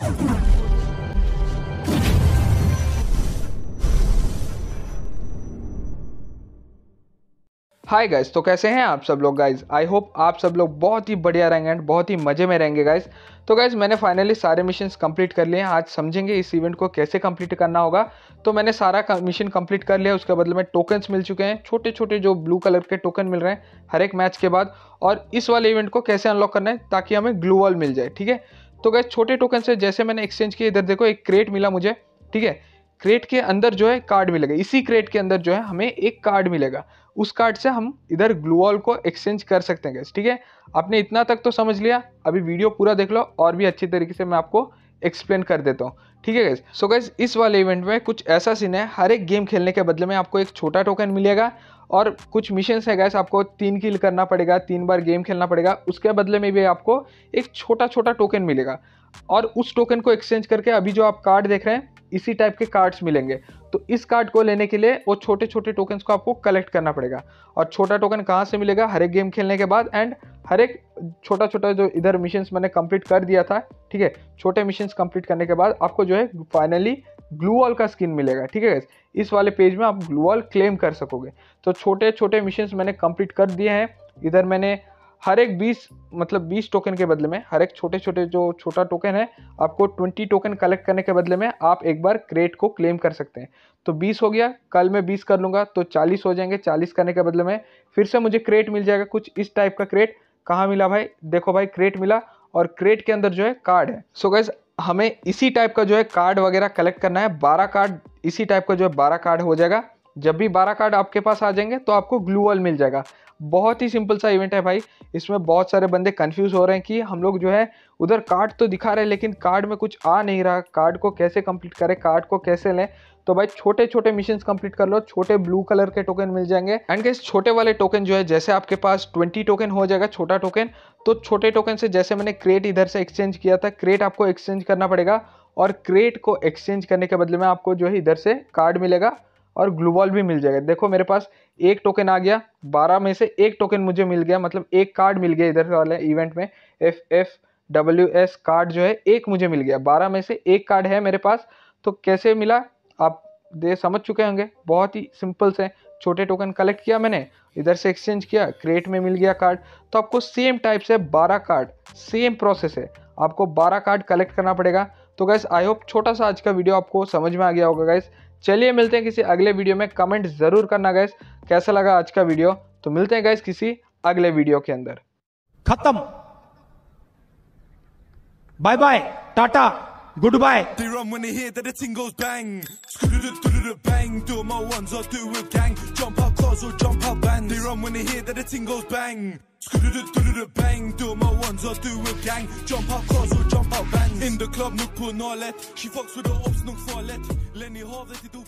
Hi guys तो कैसे हैं आप सब लोग गाइस आई होप आप सब लोग बहुत ही बढ़िया रहेंगे एंड बहुत ही मज़े में रहेंगे गाइस तो गाइस मैंने फाइनली सारे मिशन कंप्लीट कर लिए हैं. आज समझेंगे इस इवेंट को कैसे कंप्लीट करना होगा. तो मैंने सारा मिशन कंप्लीट कर लिया, उसके बदले में टोकन्स मिल चुके हैं. छोटे छोटे जो ब्लू कलर के टोकन मिल रहे हैं, हर एक मैच के बाद. और इस वाले इवेंट को कैसे अनलॉक करना है, ताकि हमें ग्लू वॉल मिल जाए, ठीक है? तो गए छोटे टोकन से जैसे मैंने एक्सचेंज किया इधर देखो, एक क्रेट मिला मुझे, ठीक है? क्रेट के अंदर जो है कार्ड मिलेगा। इसी क्रेट के अंदर जो है, हमें एक कार्ड मिलेगा। उस कार्ड से हम इधर ग्लूवॉल को एक्सचेंज कर सकते हैं गैस ठीक है? आपने इतना तक तो समझ लिया। अभी वीडियो पूरा देख लो और भी अच्छी तरीके से मैं आपको एक्सप्लेन कर देता हूँ। ठीक है गैस सो गैस इस वाले इवेंट में कुछ ऐसा सीन है, हर एक गेम खेलने के बदले में आपको एक छोटा टोकन मिलेगा और कुछ मिशन है गैस आपको तीन किल करना पड़ेगा, तीन बार गेम खेलना पड़ेगा, उसके बदले में भी आपको एक छोटा छोटा टोकन मिलेगा। और उस टोकन को एक्सचेंज करके अभी जो आप कार्ड देख रहे हैं, इसी टाइप के कार्ड्स मिलेंगे। तो इस कार्ड को लेने के लिए वो छोटे छोटे टोकन्स को आपको कलेक्ट करना पड़ेगा। और छोटा टोकन कहाँ से मिलेगा? हर एक गेम खेलने के बाद एंड हर एक छोटा छोटा जो इधर मिशन मैंने कंप्लीट कर दिया था, ठीक है? छोटे मिशन कंप्लीट करने के बाद आपको जो है फाइनली ग्लू वॉल का स्किन मिलेगा, ठीक है इस वाले पेज में आप ग्लू वॉल क्लेम कर सकोगे। तो छोटे छोटे मिशन मैंने कंप्लीट कर दिए हैं। इधर मैंने हर एक 20 मतलब 20 टोकन के बदले में, हर एक छोटे छोटे जो छोटा टोकन है, आपको 20 टोकन कलेक्ट करने के बदले में आप एक बार क्रेट को क्लेम कर सकते हैं। तो 20 हो गया, कल मैं 20 कर लूँगा तो 40 हो जाएँगे 40 करने के बदले में फिर से मुझे क्रेट मिल जाएगा, कुछ इस टाइप का क्रेट कहाँ मिला भाई? देखो भाई क्रेट मिला और क्रेट के अंदर जो है कार्ड है। सो so गैस हमें इसी टाइप का जो है कार्ड वगैरह कलेक्ट करना है। बारह कार्ड इसी टाइप का जो है बारह कार्ड हो जाएगा। जब भी बारह कार्ड आपके पास आ जाएँगे तो आपको ग्लू वॉल मिल जाएगा। बहुत ही सिंपल सा इवेंट है भाई। इसमें बहुत सारे बंदे कंफ्यूज हो रहे हैं कि हम लोग जो है, उधर कार्ड तो दिखा रहे हैं, लेकिन कार्ड में कुछ आ नहीं रहा। कार्ड को कैसे कंप्लीट करें कार्ड को कैसे लें? तो भाई छोटे छोटे मिशन कंप्लीट कर लो। छोटे ब्लू कलर के टोकन मिल जाएँगे। एंड के छोटे वाले टोकन जो है, जैसे आपके पास ट्वेंटी टोकन हो जाएगा, छोटा टोकन तो छोटे टोकन से जैसे मैंने क्रेट इधर से एक्सचेंज किया था क्रेट आपको एक्सचेंज करना पड़ेगा। और क्रेट को एक्सचेंज करने के बदले में आपको जो है, इधर से कार्ड मिलेगा। और ग्लूबॉल भी मिल जाएगा। देखो, मेरे पास एक टोकन आ गया, बारह में से एक टोकन मुझे मिल गया मतलब एक कार्ड मिल गया इधर वाले इवेंट में। F F W S card जो है, एक मुझे मिल गया। बारह में से एक कार्ड है मेरे पास तो कैसे मिला? आप दे, समझ चुके होंगे। बहुत ही सिंपल से छोटे टोकन कलेक्ट किया मैंने, इधर से एक्सचेंज किया क्रेट में मिल गया कार्ड तो आपको सेम टाइप से बारह कार्ड सेम प्रोसेस है। आपको बारह कार्ड कलेक्ट करना पड़ेगा। तो गैस आई होप छोटा सा आज का वीडियो आपको समझ में आ गया होगा गैस चलिए मिलते हैं किसी अगले वीडियो में. कमेंट ज़रूर करना गैस कैसा लगा आज का वीडियो तो मिलते हैं गैस किसी अगले वीडियो के अंदर. खत्म. Bye bye tata goodbye In the club, nuk punë alet She fucks with the ops, nuk falet Lenny Hove that he do.